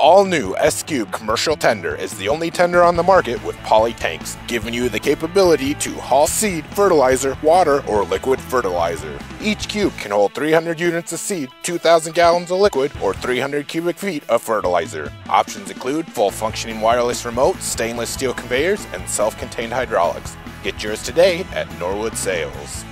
all-new S-Cube commercial tender is the only tender on the market with poly tanks, giving you the capability to haul seed, fertilizer, water, or liquid fertilizer. Each cube can hold 300 units of seed, 2,000 gallons of liquid, or 300 cubic feet of fertilizer. Options include full functioning wireless remote, stainless steel conveyors, and self-contained hydraulics. Get yours today at Norwood Sales.